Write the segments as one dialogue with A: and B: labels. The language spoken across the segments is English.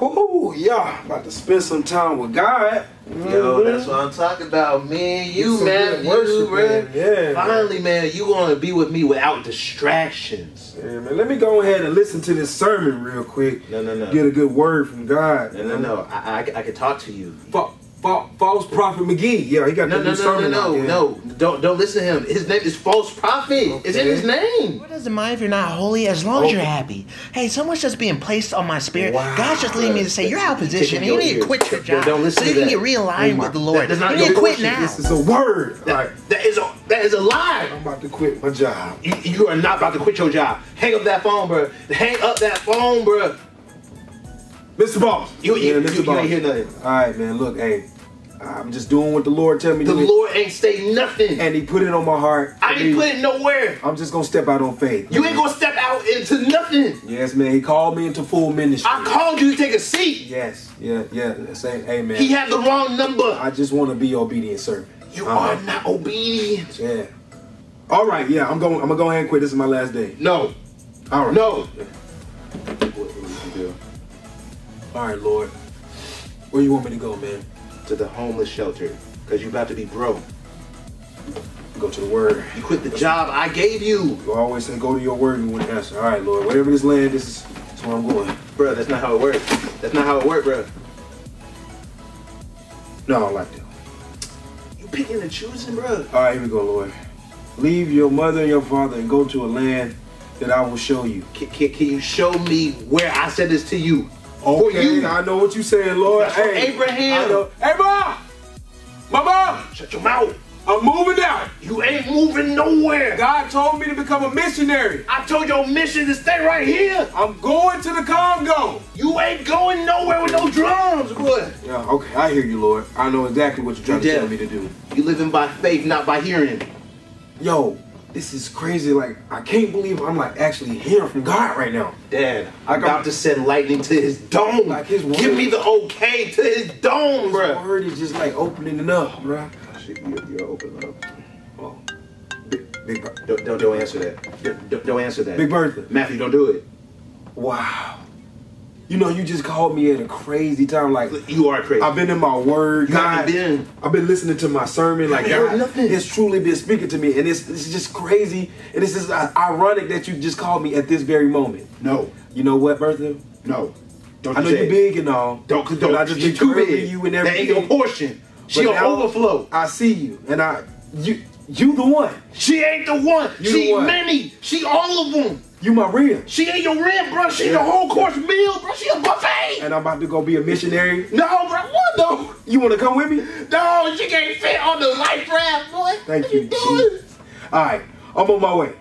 A: Whoo, yeah, about to spend some time with God.
B: Yo, mm-hmm. that's what I'm talking about, man. You,
A: some
B: man,
A: good
B: you,
A: worship, man. Yeah.
B: Finally, man, you gonna be with me without distractions.
A: Yeah, man. Let me go ahead and listen to this sermon real quick.
B: No, no, no.
A: Get a good word from God.
B: No, no, no. I, I, I can talk to you.
A: Fa- fa- false prophet McGee. Yeah, he got
B: No,
A: that
B: no,
A: new
B: no, no,
A: sermon
B: no,
A: out, yeah.
B: no. Don't don't listen to him. His name is false prophet. It's in his name.
C: What does it mind if you're not holy as long as you're happy? Hey, someone's just being placed on my spirit.
A: Wow.
C: God's just leading me to say you're out of position. You need to quit your job
B: don't listen
C: so you
B: to
C: can
B: that.
C: get realigned
A: Oh
C: with the Lord.
B: that does not
C: you need to quit now.
A: This is a word.
B: That,
A: Like,
B: that is a that is a lie.
A: I'm about to quit my job.
B: You, you are not about to quit your job. Hang up that phone, bro. Hang up that phone, bro.
A: Mr. Boss.
B: You, you,
A: Yeah,
B: you,
A: Mr.
B: you
A: Boss.
B: ain't hear nothing.
A: All right, man. Look, hey, I'm just doing what the Lord tell me
B: The
A: to do.
B: The Lord ain't say nothing.
A: and He put it on my heart.
B: I ain't put it nowhere.
A: I'm just gonna step out on faith.
B: You ain't gonna step out into nothing.
A: Yes, man. He called me into full ministry.
B: I called you to take a seat.
A: Yes, yeah, yeah. Same, hey, man.
B: He had the wrong number.
A: I just want to be obedient servant.
B: You
A: Uh-huh.
B: are not obedient.
A: Yeah. All right, yeah. I'm going. I'm gonna go ahead and quit. This is my last day.
B: No,
A: All right.
B: no.
A: All right, Lord. Where you want me to go, man?
B: To the homeless shelter, cause you're about to be broke.
A: Go to the Word.
B: You quit the job I gave you,
A: You always say, "Go to your Word and you want to answer." All right, Lord. Wherever this land, this is that's where I'm going.
B: bro. That's not how it works. That's not how it works, bro.
A: No, I don't like that.
B: You picking and choosing, bro.
A: All right, here we go, Lord. Leave your mother and your father and go to a land that I will show you.
B: Can, can, can you show me where I said this to you?
A: Okay,
B: you.
A: I know what you're saying, Lord.
B: That's
A: hey,
B: Abraham.
A: Hey, mom, mama,
B: Shut your mouth.
A: I'm moving out.
B: You ain't moving nowhere.
A: God told me to become a missionary.
B: I told your mission to stay right here.
A: I'm going to the Congo.
B: You ain't going nowhere with no drums, boy.
A: Yeah, okay, I hear you, Lord. I know exactly what you're trying
B: You
A: to tell me to do.
B: You living by faith, not by hearing.
A: Yo, this is crazy. Like, I can't believe I'm like actually hearing from God right now.
B: Dad,
A: I
B: I'm
A: got-
B: about to send lightning to his dome.
A: Like his word.
B: Give me the okay to his dome,
A: This
B: bruh.
A: word is just like opening it up, bruh.
B: You're, you're open up.
A: Oh, big, big,
B: Don't, don't, don't answer that. Don't- Don't, don't answer that.
A: big Bertha.
B: Matthew, don't do it.
A: Wow. You know, you just called me at a crazy time. Like,
B: You are crazy.
A: I've been in my word.
B: You haven't been.
A: I've been listening to my sermon. Like, God
B: nothing.
A: has truly been speaking to me, and it's, it's just crazy. And it's just uh, ironic that you just called me at this very moment.
B: No,
A: You know what, Bertha?
B: no. Don't
A: I know
B: you
A: you're big and all.
B: Don't, don't.
A: I just
B: She too big.
A: you and
B: that ain't your portion. She
A: But
B: an overflow.
A: I see you, and I you you the one.
B: She ain't the one.
A: You
B: she
A: the one.
B: many. She all of them.
A: You my real.
B: She ain't your rib, bro. She
A: Yeah.
B: the whole course meal, bro. She a buffet.
A: And I'm about to go be a missionary.
B: no, bro. What no?
A: You want to come with me?
B: No, she can't fit on the life raft, boy.
A: Thank
B: what
A: you,
B: you doing?
A: All right, I'm on my way.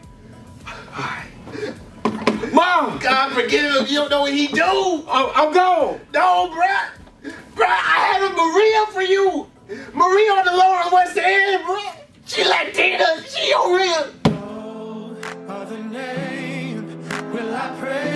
A: All right. Mom,
B: God forgive him. You don't know what he do.
A: I'm, I'm gone.
B: No, bruh. Bruh, I had a Maria for you. Maria on the lower west end, bruh. She Latina. She your rib. I pray.